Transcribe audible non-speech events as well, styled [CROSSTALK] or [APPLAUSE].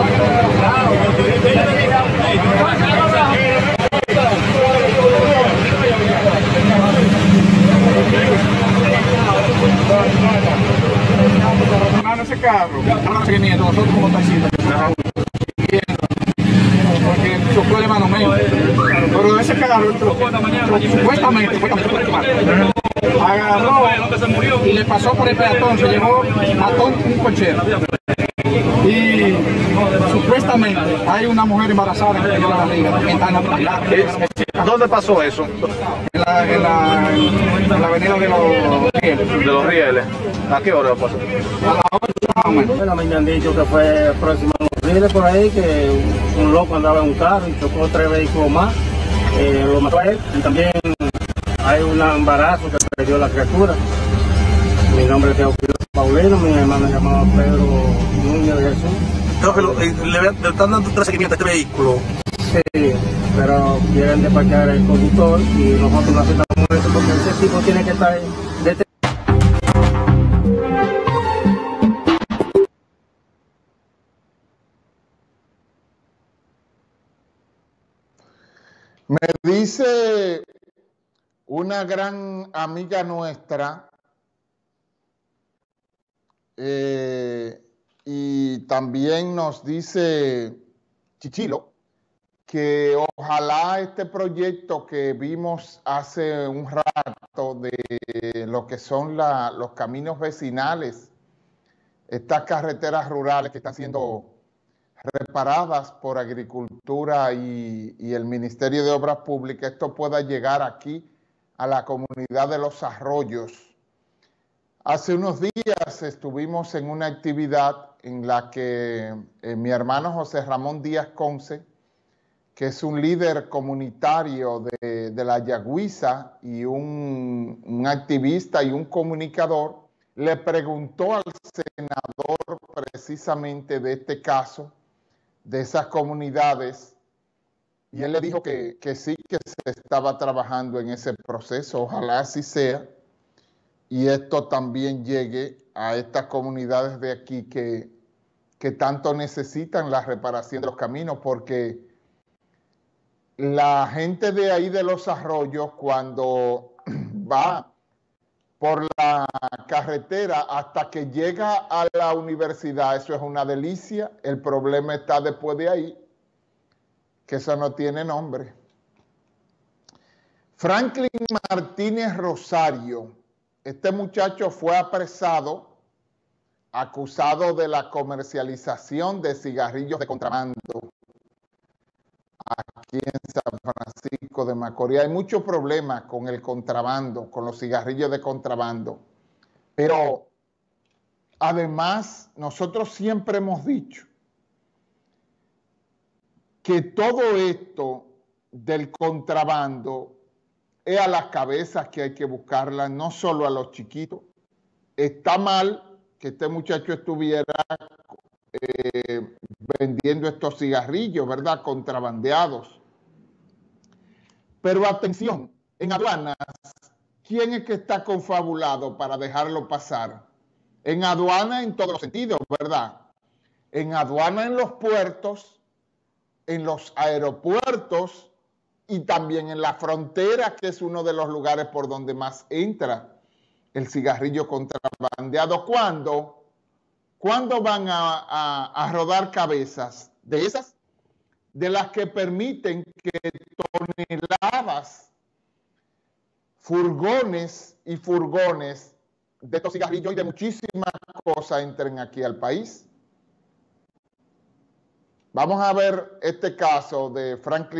porque no pero ese carro, supuestamente, agarró y le pasó por el peatón, se llevó a todo un cochero. Supuestamente hay una mujer embarazada que tiene la barriga, que está en la ¿Dónde pasó eso? en la, en la, en la avenida de los Rieles. De los rieles. ¿A qué hora pasó? A las 8 más o menos. Bueno, a mí me han dicho que fue próximo a los rieles por ahí, que un, un loco andaba en un carro y chocó tres vehículos más, eh, lo mató a él. Y también hay un embarazo que perdió la criatura. Mi nombre es Teófilo Paulino, mi hermano se llamaba Pedro Núñez de Jesús. Teófilo, eh, le, le están dando tres seguimiento a este vehículo. Sí, pero quieren despachar el conductor y nosotros no aceptamos eso porque ese tipo tiene que estar detenido. Me dice una gran amiga nuestra eh, y también nos dice Chichilo que ojalá este proyecto que vimos hace un rato de lo que son los caminos vecinales, estas carreteras rurales que están siendo reparadas por Agricultura y el Ministerio de Obras Públicas, esto pueda llegar aquí a la comunidad de los arroyos. Hace unos días estuvimos en una actividad en la que eh, mi hermano José Ramón Díaz Conce, que es un líder comunitario de, la Yagüiza y un, un activista y un comunicador, le preguntó al senador precisamente de este caso, de esas comunidades, y él le dijo que, que sí, que se estaba trabajando en ese proceso, ojalá así sea, y esto también llegue a estas comunidades de aquí que, que tanto necesitan la reparación de los caminos, porque la gente de ahí de los arroyos, cuando [CLEARS THROAT] va por la carretera hasta que llega a la universidad, eso es una delicia. El problema está después de ahí, que eso no tiene nombre. Franklin Martínez Rosario, este muchacho fue apresado, acusado de la comercialización de cigarrillos de contrabando aquí en San Francisco de Macorís. Hay muchos problemas con el contrabando, con los cigarrillos de contrabando. Pero además, nosotros siempre hemos dicho que todo esto del contrabando es a las cabezas que hay que buscarla, no solo a los chiquitos. Está mal que este muchacho estuviera eh, vendiendo estos cigarrillos, ¿verdad? Contrabandeados. Pero atención, en aduanas, ¿quién es que está confabulado para dejarlo pasar? En aduana en todos los sentidos, ¿verdad? En aduana en los puertos, en los aeropuertos y también en la frontera, que es uno de los lugares por donde más entra el cigarrillo contrabandeado. ¿Cuándo? ¿Cuándo van a, a, rodar cabezas? De esas, de las que permiten que toneladas, furgones y furgones de estos cigarrillos y de muchísimas cosas entren aquí al país. Vamos a ver este caso de Franklin